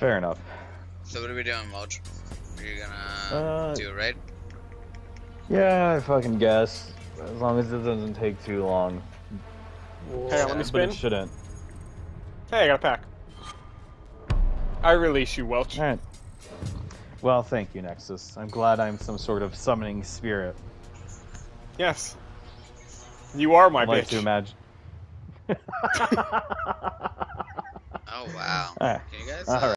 Fair enough. So what are we doing, Mulch? Are you gonna Uh, do a raid? Yeah, I fucking guess. As long as it doesn't take too long. Hey, let me But it shouldn't. Hey, I got a pack. I release you, Welch. Alright. Well, thank you, Nexus. I'm glad I'm some sort of summoning spirit. Yes. You are my I like bitch. to imagine. Oh wow. Alright. Can you guys? Uh,